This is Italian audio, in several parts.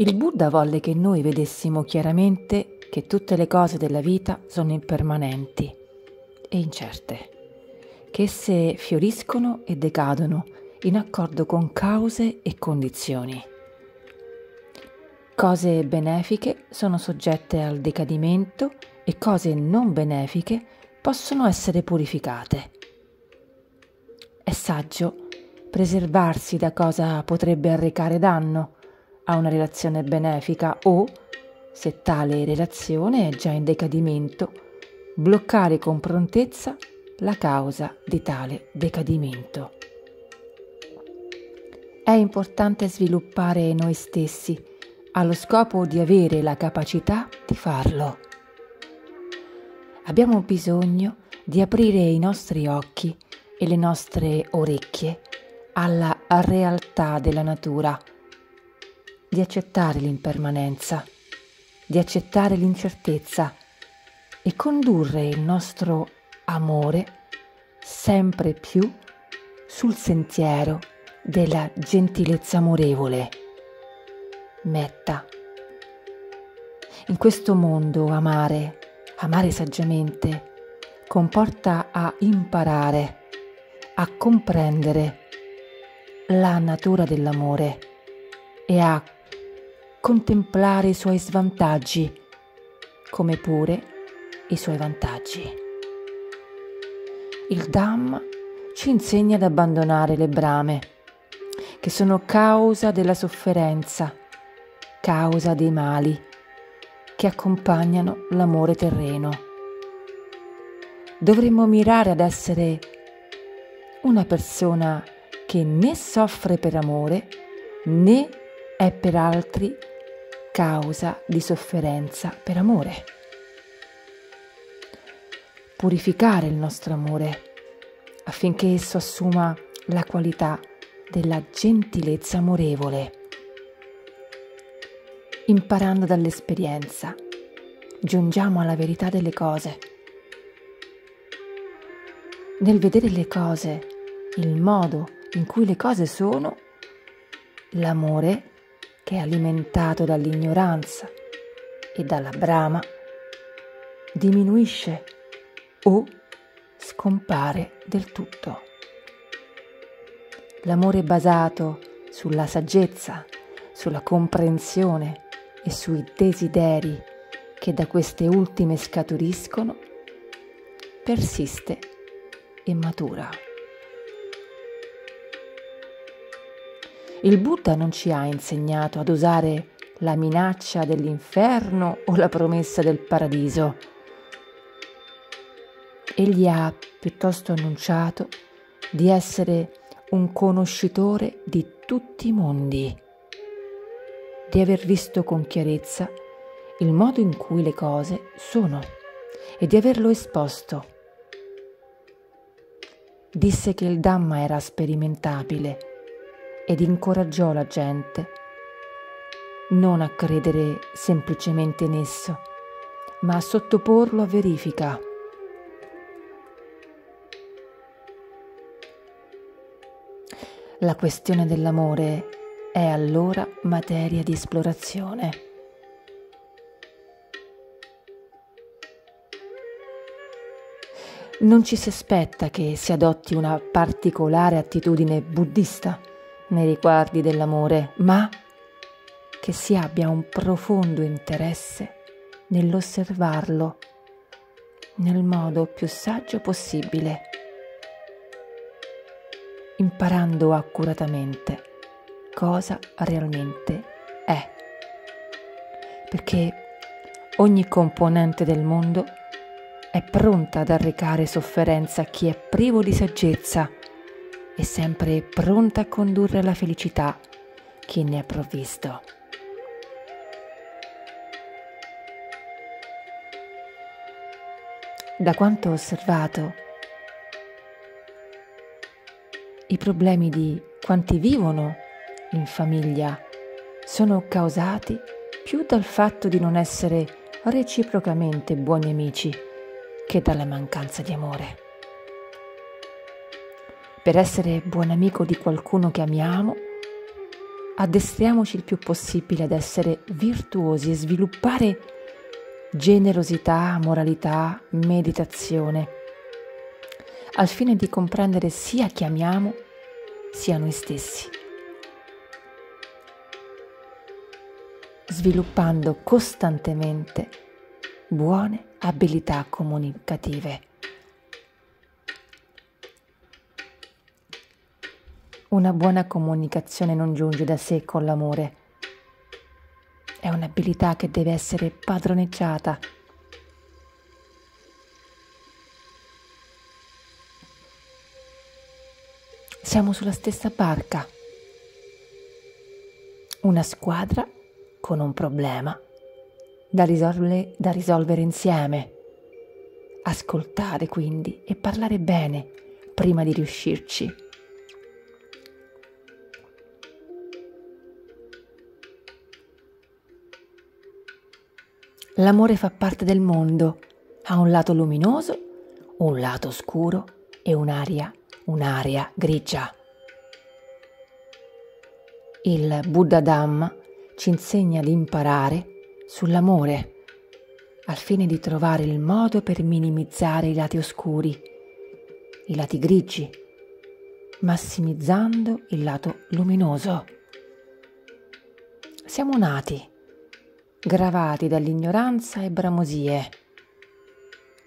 Il Buddha volle che noi vedessimo chiaramente che tutte le cose della vita sono impermanenti e incerte, che esse fioriscono e decadono in accordo con cause e condizioni. Cose benefiche sono soggette al decadimento e cose non benefiche possono essere purificate. È saggio preservarsi da cosa potrebbe arrecare danno a una relazione benefica o, se tale relazione è già in decadimento, bloccare con prontezza la causa di tale decadimento. È importante sviluppare noi stessi allo scopo di avere la capacità di farlo. Abbiamo bisogno di aprire i nostri occhi e le nostre orecchie alla realtà della natura, di accettare l'impermanenza, di accettare l'incertezza e condurre il nostro amore sempre più sul sentiero della gentilezza amorevole. Metta. In questo mondo amare, amare saggiamente, comporta a imparare, a comprendere la natura dell'amore e a contemplare i suoi svantaggi come pure i suoi vantaggi. Il Dhamma ci insegna ad abbandonare le brame, che sono causa della sofferenza, causa dei mali che accompagnano l'amore terreno. Dovremmo mirare ad essere una persona che né soffre per amore né è per altri causa di sofferenza per amore. Purificare il nostro amore affinché esso assuma la qualità della gentilezza amorevole. Imparando dall'esperienza, giungiamo alla verità delle cose. Nel vedere le cose, il modo in cui le cose sono, l'amore che è alimentato dall'ignoranza e dalla brama diminuisce o scompare del tutto. L'amore basato sulla saggezza, sulla comprensione e sui desideri che da queste ultime scaturiscono, persiste e matura. Il Buddha non ci ha insegnato ad usare la minaccia dell'inferno o la promessa del paradiso. Egli ha piuttosto annunciato di essere un conoscitore di tutti i mondi, di aver visto con chiarezza il modo in cui le cose sono e di averlo esposto. Disse che il Dhamma era sperimentabile ed incoraggiò la gente non a credere semplicemente in esso, ma a sottoporlo a verifica. La questione dell'amore è allora materia di esplorazione. Non ci si aspetta che si adotti una particolare attitudine buddista nei riguardi dell'amore, ma che si abbia un profondo interesse nell'osservarlo nel modo più saggio possibile, imparando accuratamente cosa realmente è. Perché ogni componente del mondo è pronta ad arrecare sofferenza a chi è privo di saggezza e sempre pronta a condurre alla felicità chi ne è provvisto. Da quanto ho osservato, i problemi di quanti vivono in famiglia sono causati più dal fatto di non essere reciprocamente buoni amici che dalla mancanza di amore per essere buon amico di qualcuno che amiamo, addestriamoci il più possibile ad essere virtuosi e sviluppare generosità, moralità, meditazione, al fine di comprendere sia chi amiamo sia noi stessi, sviluppando costantemente buone abilità comunicative. Una buona comunicazione non giunge da sé con l'amore. È un'abilità che deve essere padroneggiata. Siamo sulla stessa barca. Una squadra con un problema da risolvere, da risolvere insieme. Ascoltare quindi e parlare bene prima di riuscirci. L'amore fa parte del mondo, ha un lato luminoso, un lato scuro e un'aria, un'aria grigia. Il Buddha Dhamma ci insegna di imparare sull'amore al fine di trovare il modo per minimizzare i lati oscuri, i lati grigi, massimizzando il lato luminoso. Siamo nati gravati dall'ignoranza e bramosie.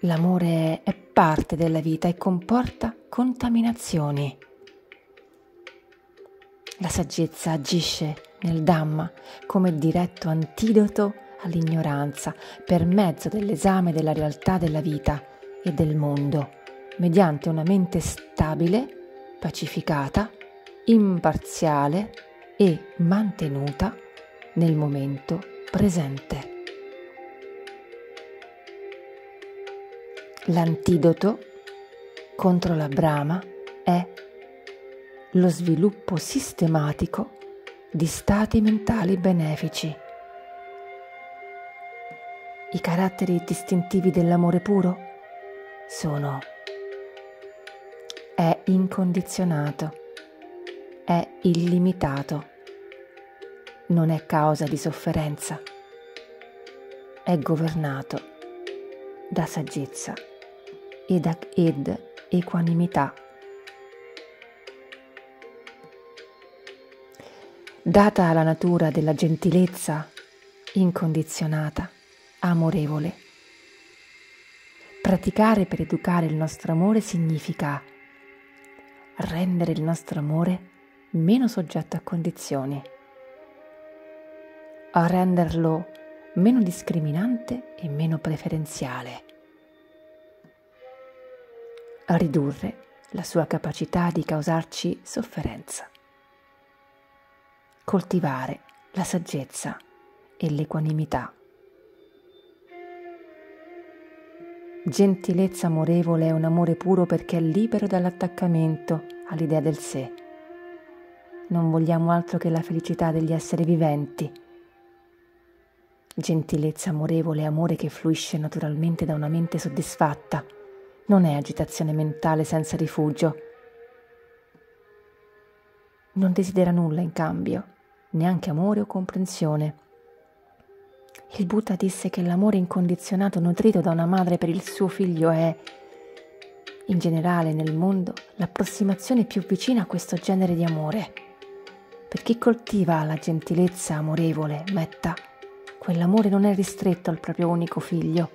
L'amore è parte della vita e comporta contaminazioni. La saggezza agisce nel Dhamma come diretto antidoto all'ignoranza per mezzo dell'esame della realtà della vita e del mondo, mediante una mente stabile, pacificata, imparziale e mantenuta nel momento presente. L'antidoto contro la brama è lo sviluppo sistematico di stati mentali benefici. I caratteri distintivi dell'amore puro sono è incondizionato, è illimitato, non è causa di sofferenza, è governato da saggezza ed, ed equanimità. Data la natura della gentilezza incondizionata, amorevole, praticare per educare il nostro amore significa rendere il nostro amore meno soggetto a condizioni a renderlo meno discriminante e meno preferenziale, a ridurre la sua capacità di causarci sofferenza, coltivare la saggezza e l'equanimità. Gentilezza amorevole è un amore puro perché è libero dall'attaccamento all'idea del sé. Non vogliamo altro che la felicità degli esseri viventi Gentilezza amorevole e amore che fluisce naturalmente da una mente soddisfatta. Non è agitazione mentale senza rifugio. Non desidera nulla in cambio, neanche amore o comprensione. Il Buddha disse che l'amore incondizionato nutrito da una madre per il suo figlio è, in generale nel mondo, l'approssimazione più vicina a questo genere di amore. Per chi coltiva la gentilezza amorevole, metta, Quell'amore non è ristretto al proprio unico figlio,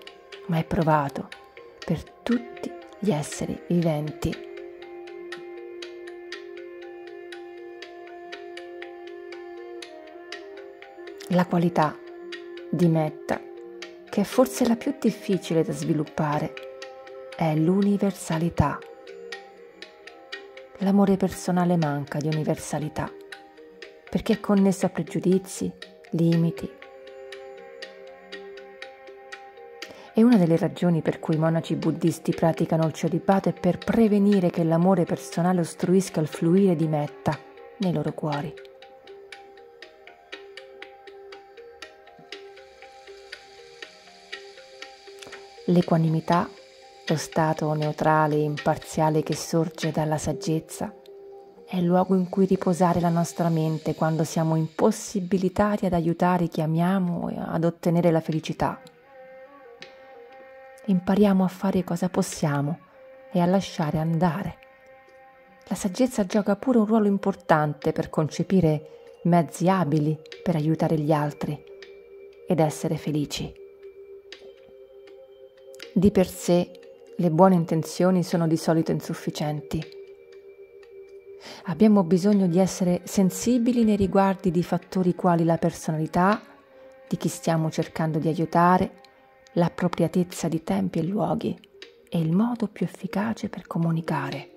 ma è provato per tutti gli esseri viventi. La qualità di Metta, che è forse la più difficile da sviluppare, è l'universalità. L'amore personale manca di universalità, perché è connesso a pregiudizi, limiti, E una delle ragioni per cui i monaci buddisti praticano il celibato è per prevenire che l'amore personale ostruisca il fluire di metta nei loro cuori. L'equanimità, lo stato neutrale e imparziale che sorge dalla saggezza, è il luogo in cui riposare la nostra mente quando siamo impossibilitati ad aiutare chi amiamo ad ottenere la felicità. Impariamo a fare cosa possiamo e a lasciare andare. La saggezza gioca pure un ruolo importante per concepire mezzi abili per aiutare gli altri ed essere felici. Di per sé le buone intenzioni sono di solito insufficienti Abbiamo bisogno di essere sensibili nei riguardi di fattori quali la personalità di chi stiamo cercando di aiutare, l'appropriatezza di tempi e luoghi e il modo più efficace per comunicare.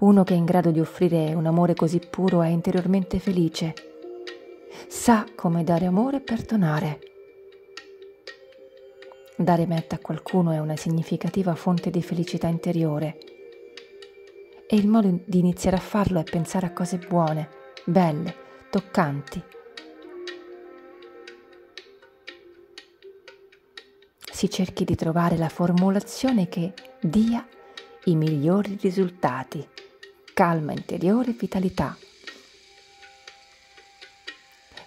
Uno che è in grado di offrire un amore così puro è interiormente felice. Sa come dare amore e perdonare. Dare metta a qualcuno è una significativa fonte di felicità interiore e il modo di iniziare a farlo è pensare a cose buone, belle, toccanti. Si cerchi di trovare la formulazione che dia i migliori risultati, calma interiore e vitalità.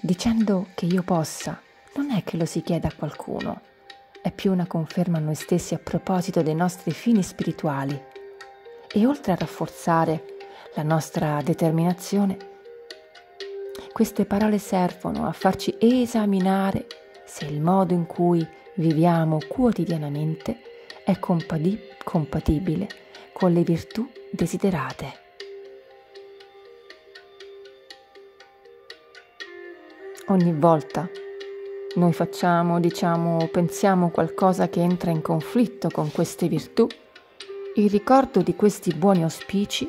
Dicendo che io possa, non è che lo si chieda a qualcuno, è più una conferma a noi stessi a proposito dei nostri fini spirituali. E oltre a rafforzare la nostra determinazione, queste parole servono a farci esaminare se il modo in cui viviamo quotidianamente è compati- compatibile con le virtù desiderate. Ogni volta noi facciamo, diciamo, pensiamo qualcosa che entra in conflitto con queste virtù, il ricordo di questi buoni auspici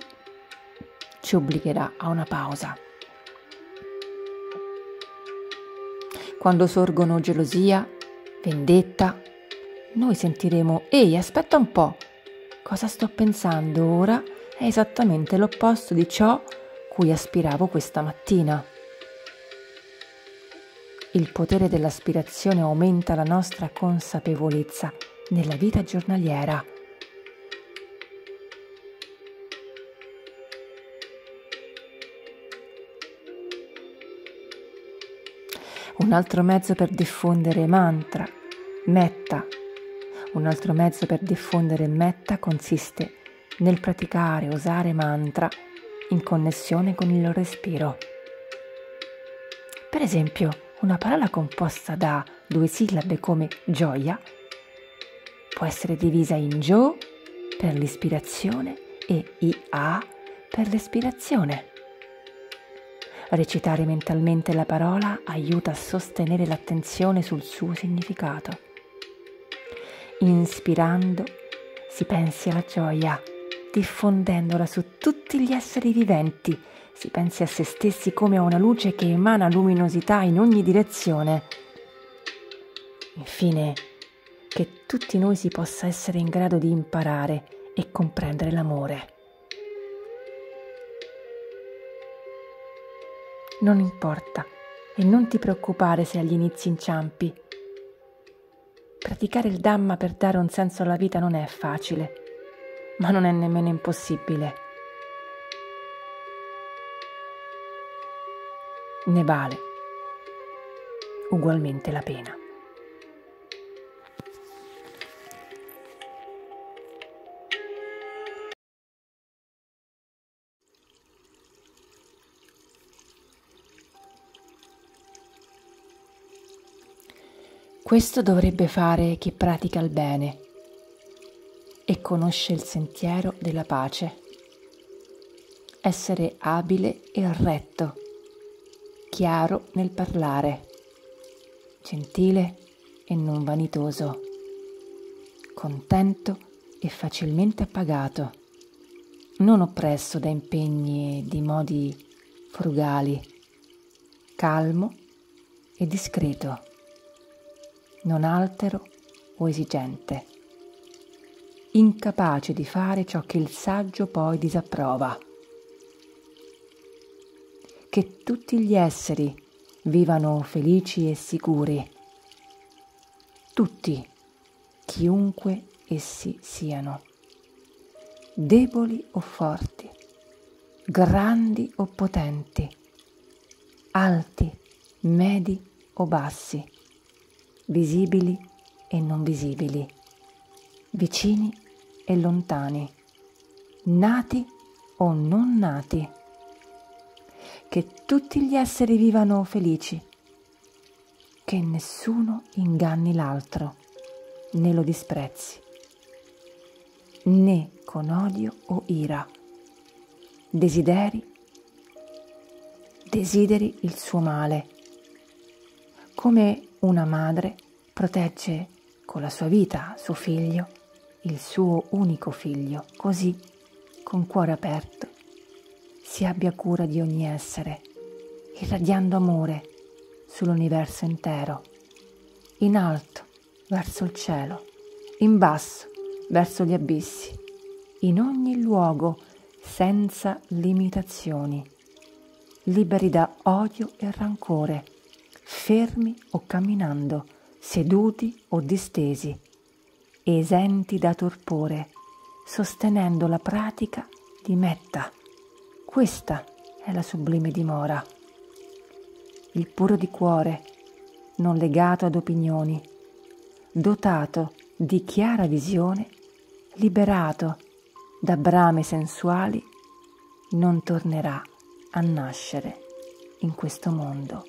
ci obbligherà a una pausa. Quando sorgono gelosia, vendetta, noi sentiremo, ehi, aspetta un po', cosa sto pensando ora? È esattamente l'opposto di ciò cui aspiravo questa mattina. Il potere dell'aspirazione aumenta la nostra consapevolezza nella vita giornaliera. Un altro mezzo per diffondere mantra, metta. Un altro mezzo per diffondere metta consiste nel praticare, usare mantra in connessione con il respiro. Per esempio, una parola composta da due sillabe come gioia può essere divisa in jo per l'ispirazione e ia per l'espirazione. Recitare mentalmente la parola aiuta a sostenere l'attenzione sul suo significato. Inspirando si pensi alla gioia, diffondendola su tutti gli esseri viventi, si pensi a se stessi come a una luce che emana luminosità in ogni direzione. Infine, che tutti noi si possa essere in grado di imparare e comprendere l'amore. Non importa e non ti preoccupare se agli inizi inciampi. Praticare il Dhamma per dare un senso alla vita non è facile, ma non è nemmeno impossibile. Ne vale ugualmente la pena. Questo dovrebbe fare chi pratica il bene e conosce il sentiero della pace. Essere abile e retto, chiaro nel parlare, gentile e non vanitoso, contento e facilmente appagato, non oppresso da impegni e di modi frugali, calmo e discreto non altero o esigente, incapace di fare ciò che il saggio poi disapprova. Che tutti gli esseri vivano felici e sicuri, tutti, chiunque essi siano. deboli o forti, grandi o potenti, alti, medi o bassi, visibili e non visibili, vicini e lontani, nati o non nati. Che tutti gli esseri vivano felici, che nessuno inganni l'altro, né lo disprezzi, né con odio o ira. Desideri, desideri il suo male, come una madre protegge con la sua vita suo figlio, il suo unico figlio, così, con cuore aperto, si abbia cura di ogni essere, irradiando amore sull'universo intero, in alto verso il cielo, in basso verso gli abissi, in ogni luogo senza limitazioni, liberi da odio e rancore, fermi o camminando, seduti o distesi, esenti da torpore, sostenendo la pratica di metta. Questa è la sublime dimora. Il puro di cuore, non legato ad opinioni, dotato di chiara visione, liberato da brame sensuali, non tornerà a nascere in questo mondo.